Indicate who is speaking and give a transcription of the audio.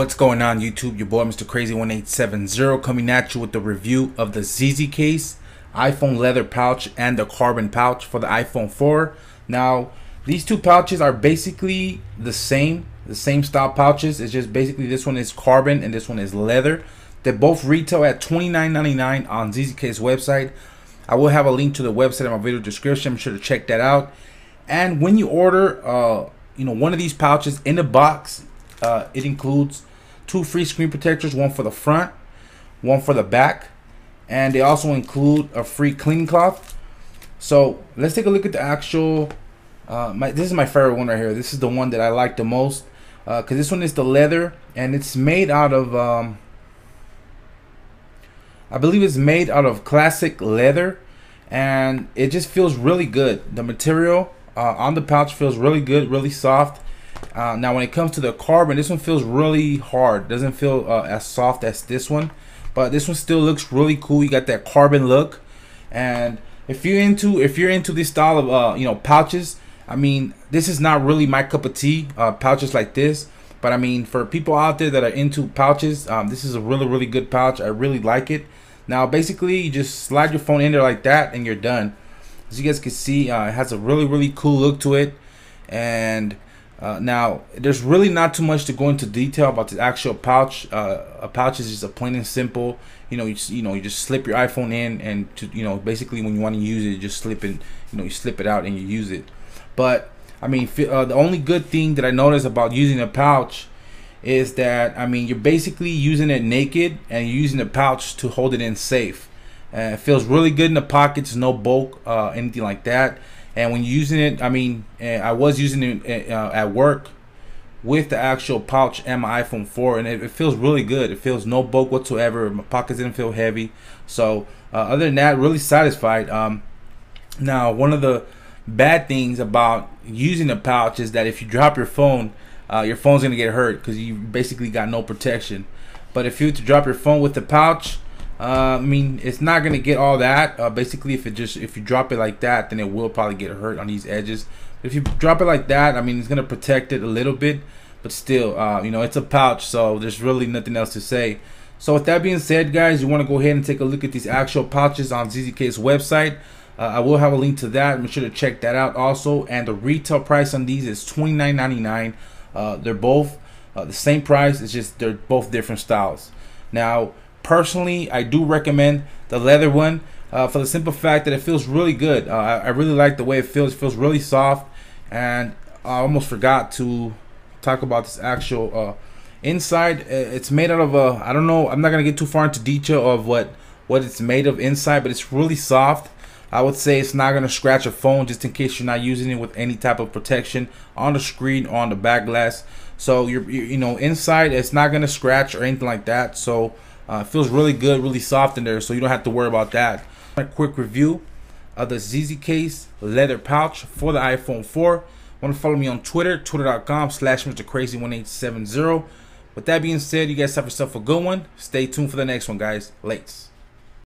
Speaker 1: What's going on YouTube? Your boy Mr. Krazy1870 coming at you with the review of the ZZ case, iPhone leather pouch, and the carbon pouch for the iPhone 4. Now, these two pouches are basically the same, the same style pouches. It's just basically this one is carbon and this one is leather. They both retail at $29.99 on ZZ Case website. I will have a link to the website in my video description. I'm sure to check that out. And when you order, uh, you know, one of these pouches in the box, uh, it includes two free screen protectors, one for the front, one for the back, and they also include a free cleaning cloth. So let's take a look at the actual. Uh, my, this is my favorite one right here. This is the one that I like the most because uh, this one is the leather and it's made out of. Um, I believe it's made out of classic leather and it just feels really good. The material uh, on the pouch feels really good, really soft uh, now when it comes to the carbon, this one feels really hard. Doesn't feel uh, as soft as this one, but this one still looks really cool. You got that carbon look, and if you're into if you're into this style of uh, you know pouches, I mean this is not really my cup of tea. Uh, pouches like this, but I mean for people out there that are into pouches, um, this is a really really good pouch. I really like it. Now basically you just slide your phone in there like that, and you're done. As you guys can see, uh, it has a really really cool look to it, and uh, now, there's really not too much to go into detail about the actual pouch. Uh, a pouch is just a plain and simple. You know, you just, you know, you just slip your iPhone in, and to, you know, basically when you want to use it, you just slip it. You know, you slip it out and you use it. But I mean, uh, the only good thing that I noticed about using a pouch is that I mean, you're basically using it naked and using the pouch to hold it in safe. It feels really good in the pockets, no bulk, uh, anything like that. And when using it, I mean, I was using it eh, uh, at work with the actual pouch and my iPhone 4, and it, it, feels really good. It feels no bulk whatsoever. My pockets didn't feel heavy. So uh, other than that, really satisfied. Um, now, one of the bad things about using a pouch is that if you drop your phone, uh, your phone's gonna get hurt because you basically got no protection. But if you were to drop your phone with the pouch, uh, I mean, it's not gonna get all that. Uh, basically, if it just if you drop it like that, then it will probably get hurt on these edges. If you drop it like that, I mean, it's gonna protect it a little bit, but still, uh, you know, it's a pouch, so there's really nothing else to say. So with that being said, guys, you want to go ahead and take a look at these actual pouches on ZZ Case website. Uh, I will have a link to that. Make sure to check that out also. And the retail price on these is $29.99. Uh, they're both uh, the same price. It's just they're both different styles. Now, personally, I do recommend the leather one uh, for the simple fact that it feels really good. Uh, I, I, really like the way it feels. It feels really soft, and I almost forgot to talk about this actual uh, inside. It's made out of a I don't know. I'm not gonna get too far into detail of what what it's made of inside, but it's really soft. I would say it's not gonna scratch a phone just in case you're not using it with any type of protection on the screen on the back glass. So you're you know inside it's not gonna scratch or anything like that. So uh, feels really good, really soft in there, so you don't have to worry about that. A quick review of the ZZ Case leather pouch for the iPhone 4. Want to follow me on Twitter, twitter.com slash Mr. Krazy1870. With that being said, you guys have yourself a good one. Stay tuned for the next one, guys. Lates.